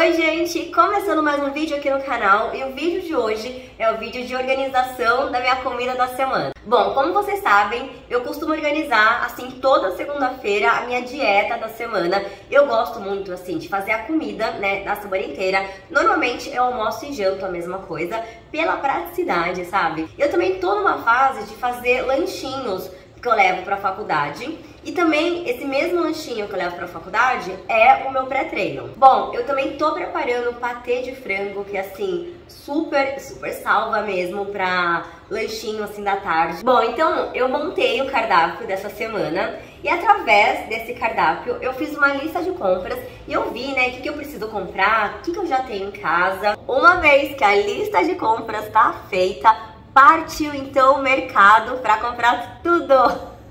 Oi gente, começando mais um vídeo aqui no canal e o vídeo de hoje é o vídeo de organização da minha comida da semana. Bom, como vocês sabem, eu costumo organizar assim toda segunda-feira a minha dieta da semana. Eu gosto muito assim de fazer a comida, né, da semana inteira. Normalmente eu almoço e janto a mesma coisa pela praticidade, sabe? Eu também tô numa fase de fazer lanchinhos que eu levo para a faculdade. E também esse mesmo lanchinho que eu levo para a faculdade é o meu pré-treino. Bom, eu também tô preparando patê de frango, que é assim, super, super salva mesmo para lanchinho assim da tarde. Bom, então eu montei o cardápio dessa semana e através desse cardápio eu fiz uma lista de compras e eu vi, né, o que, que eu preciso comprar, o que, que eu já tenho em casa. Uma vez que a lista de compras tá feita, Partiu então o mercado para comprar tudo.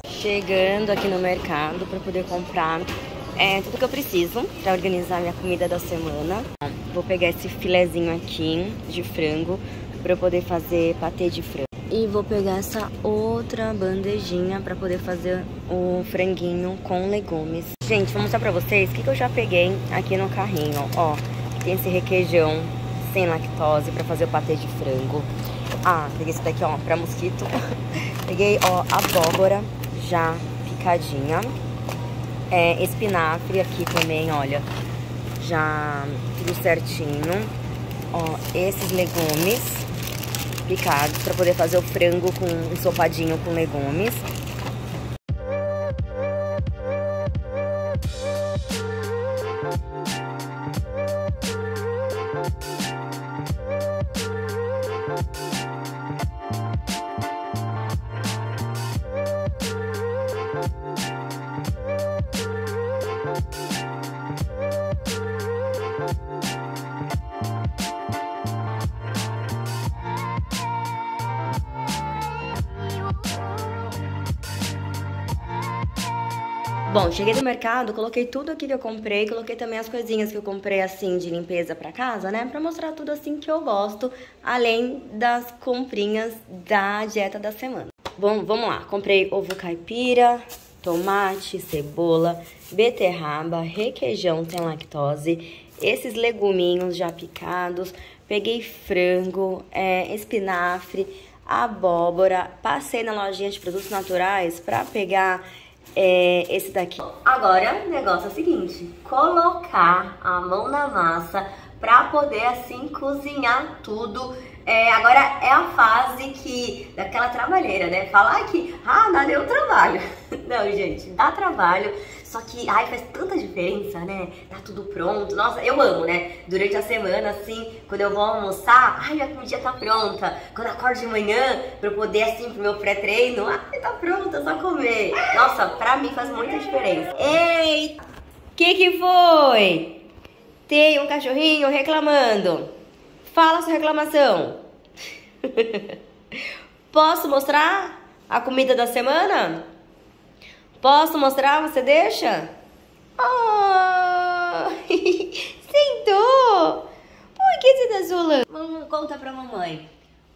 Chegando aqui no mercado para poder comprar é, tudo que eu preciso para organizar minha comida da semana. Vou pegar esse filezinho aqui de frango para eu poder fazer patê de frango. E vou pegar essa outra bandejinha para poder fazer o franguinho com legumes. Gente, vou mostrar para vocês o que, que eu já peguei aqui no carrinho. Ó, tem esse requeijão sem lactose para fazer o patê de frango. Ah, peguei esse daqui, ó, pra mosquito. peguei, ó, abóbora já picadinha. É, espinafre aqui também, olha. Já tudo certinho. Ó, esses legumes picados pra poder fazer o frango com ensopadinho com legumes. Bom, cheguei no mercado, coloquei tudo aqui que eu comprei, coloquei também as coisinhas que eu comprei assim de limpeza para casa, né? Pra mostrar tudo assim que eu gosto, além das comprinhas da dieta da semana. Bom, vamos lá. Comprei ovo caipira, tomate, cebola, beterraba, requeijão sem lactose, esses leguminhos já picados, peguei frango, é, espinafre, abóbora, passei na lojinha de produtos naturais para pegar é, esse daqui. Agora, o negócio é o seguinte, colocar a mão na massa para poder assim cozinhar tudo. É, agora é a fase que daquela trabalheira, né? Falar que ah, não deu trabalho. Não, gente, dá trabalho. Só que, ai, faz tanta diferença, né? Tá tudo pronto. Nossa, eu amo, né? Durante a semana, assim, quando eu vou almoçar, ai, minha comida tá pronta. Quando eu acordo de manhã, pra eu poder, assim, pro meu pré-treino, ai, tá pronta, só comer. Nossa, pra mim faz muita diferença. Ei, que que foi? Tem um cachorrinho reclamando. Fala sua reclamação. Posso mostrar a comida da semana? Posso mostrar? Você deixa? Oh, sentou! Por que você tá solando? Vamos, conta pra mamãe.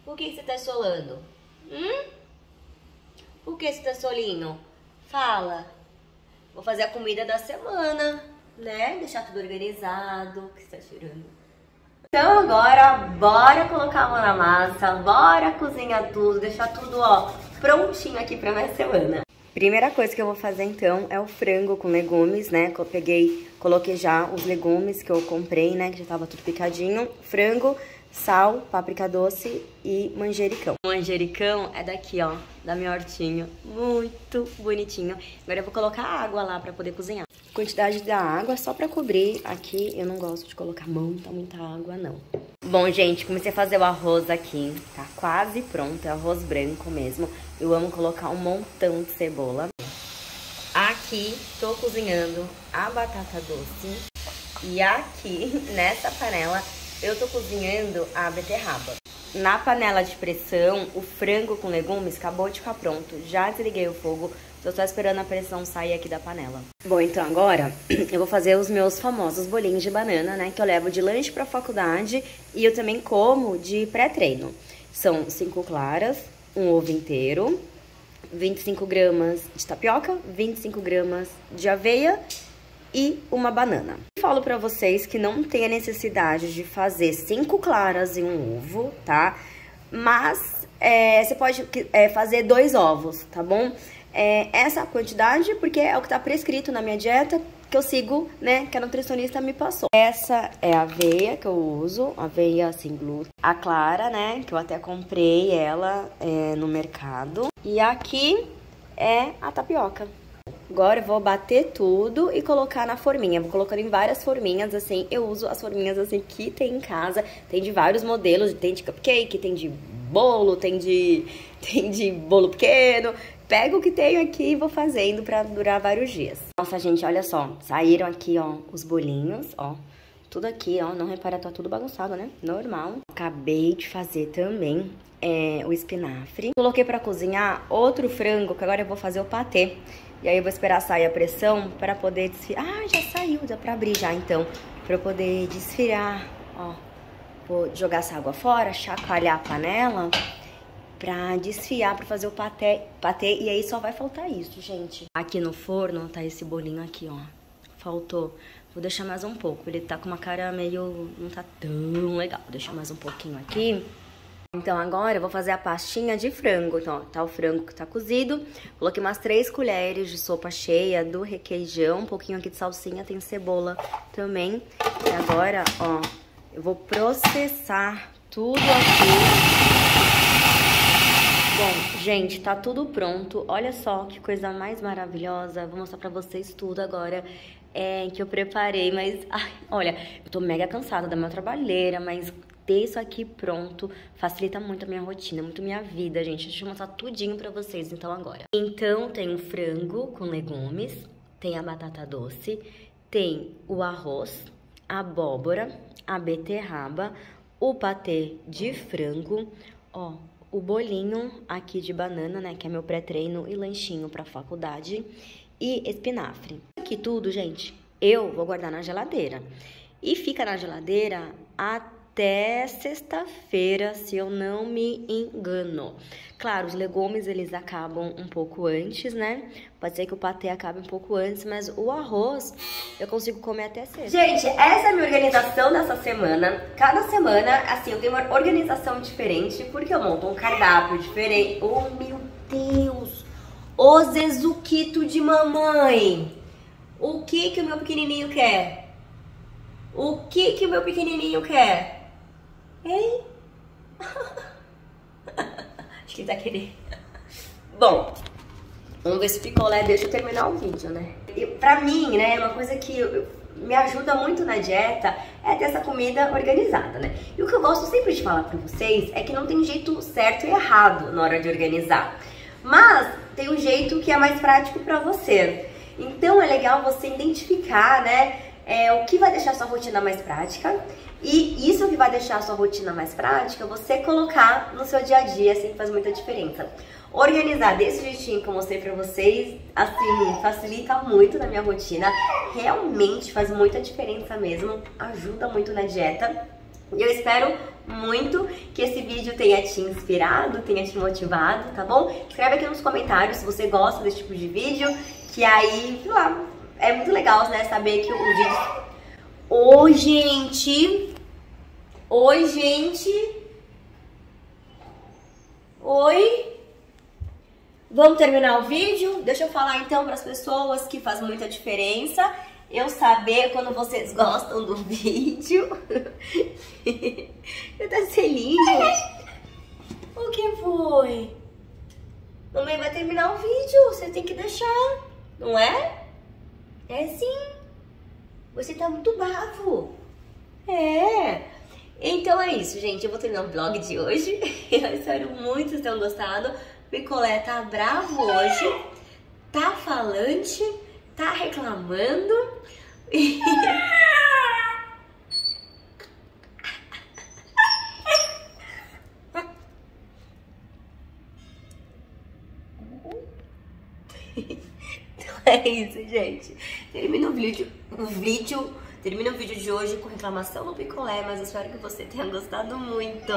Por que você tá solando? Hum? Por que você tá solinho? Fala. Vou fazer a comida da semana, né? Deixar tudo organizado. O que você tá tirando? Então agora, bora colocar a mão na massa, bora cozinhar tudo, deixar tudo, ó, prontinho aqui pra minha semana. Primeira coisa que eu vou fazer então é o frango com legumes, né? Que eu peguei, coloquei já os legumes que eu comprei, né? Que já tava tudo picadinho. Frango, sal, páprica doce e manjericão. O manjericão é daqui, ó, da minha hortinha. Muito bonitinho. Agora eu vou colocar água lá pra poder cozinhar. Quantidade da água só pra cobrir. Aqui eu não gosto de colocar muita, muita água, não. Bom, gente, comecei a fazer o arroz aqui. Tá quase pronto, é arroz branco mesmo. Eu amo colocar um montão de cebola. Aqui, tô cozinhando a batata doce. E aqui, nessa panela, eu tô cozinhando a beterraba. Na panela de pressão, o frango com legumes acabou de ficar pronto. Já desliguei o fogo, tô só esperando a pressão sair aqui da panela. Bom, então agora eu vou fazer os meus famosos bolinhos de banana, né? Que eu levo de lanche pra faculdade e eu também como de pré-treino. São cinco claras, um ovo inteiro, 25 gramas de tapioca, 25 gramas de aveia e uma banana. Falo para vocês que não tem a necessidade de fazer cinco claras em um ovo, tá? Mas é, você pode é, fazer dois ovos, tá bom? É, essa quantidade, porque é o que tá prescrito na minha dieta, que eu sigo, né, que a nutricionista me passou. Essa é a aveia que eu uso, aveia sem glúten. A clara, né, que eu até comprei ela é, no mercado. E aqui é a tapioca. Agora eu vou bater tudo e colocar na forminha. Vou colocando em várias forminhas, assim. Eu uso as forminhas, assim, que tem em casa. Tem de vários modelos. Tem de cupcake, tem de bolo, tem de, tem de bolo pequeno. Pego o que tenho aqui e vou fazendo pra durar vários dias. Nossa, gente, olha só. Saíram aqui, ó, os bolinhos, ó. Tudo aqui, ó. Não repara, tá tudo bagunçado, né? Normal. Acabei de fazer também é, o espinafre. Coloquei pra cozinhar outro frango, que agora eu vou fazer o patê. E aí eu vou esperar sair a pressão para poder desfiar. Ah, já saiu, dá pra abrir já então. Pra eu poder desfiar, ó. Vou jogar essa água fora, chacoalhar a panela pra desfiar, pra fazer o patê, patê. E aí só vai faltar isso, gente. Aqui no forno tá esse bolinho aqui, ó. Faltou. Vou deixar mais um pouco. Ele tá com uma cara meio... não tá tão legal. Vou deixar mais um pouquinho aqui. Então agora eu vou fazer a pastinha de frango. Então, ó, tá o frango que tá cozido. Coloquei umas três colheres de sopa cheia do requeijão, um pouquinho aqui de salsinha, tem cebola também. E agora, ó, eu vou processar tudo aqui. Bom, gente, tá tudo pronto. Olha só que coisa mais maravilhosa. Vou mostrar pra vocês tudo agora é, que eu preparei. Mas, ai, olha, eu tô mega cansada da minha trabalheira, mas ter isso aqui pronto facilita muito a minha rotina, muito minha vida, gente. Deixa eu mostrar tudinho pra vocês, então, agora. Então, tem o frango com legumes, tem a batata doce, tem o arroz, a abóbora, a beterraba, o patê de frango, ó, o bolinho aqui de banana, né, que é meu pré-treino e lanchinho pra faculdade, e espinafre. Aqui tudo, gente, eu vou guardar na geladeira. E fica na geladeira até até sexta-feira, se eu não me engano. Claro, os legumes eles acabam um pouco antes, né? Pode ser que o patê acabe um pouco antes, mas o arroz eu consigo comer até sexta. Gente, essa é a minha organização dessa semana. Cada semana, assim, eu tenho uma organização diferente, porque eu monto um cardápio diferente. Oh, meu Deus! O Zezuquito de mamãe! O que que o meu pequenininho quer? O que que o meu pequenininho quer? Ei? Acho que tá querendo. Bom, vamos ver se picolé deixa eu terminar o vídeo, né? E pra mim, né, uma coisa que me ajuda muito na dieta é ter essa comida organizada, né? E o que eu gosto sempre de falar pra vocês é que não tem jeito certo e errado na hora de organizar. Mas tem um jeito que é mais prático pra você. Então é legal você identificar, né, é, o que vai deixar sua rotina mais prática e isso que vai deixar a sua rotina mais prática, você colocar no seu dia a dia, assim, faz muita diferença. Organizar desse jeitinho que eu mostrei pra vocês, assim, facilita muito na minha rotina. Realmente faz muita diferença mesmo, ajuda muito na dieta. E eu espero muito que esse vídeo tenha te inspirado, tenha te motivado, tá bom? Escreve aqui nos comentários se você gosta desse tipo de vídeo, que aí, sei lá, é muito legal, né, saber que o vídeo... Oi, gente! Oi, gente. Oi. Vamos terminar o vídeo? Deixa eu falar então para as pessoas que faz muita diferença eu saber quando vocês gostam do vídeo. eu tá selinho. O que foi? Mamãe vai terminar o vídeo, você tem que deixar, não é? É sim. Você tá muito bravo. É. Então é isso, gente. Eu vou terminar o vlog de hoje. Eu espero muito que tenham gostado. Picolé tá bravo hoje, tá falante, tá reclamando. então é isso, gente. Termina o vídeo. O vídeo Termina o vídeo de hoje com reclamação no picolé, mas eu espero que você tenha gostado muito.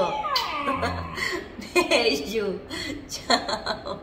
Beijo. Tchau.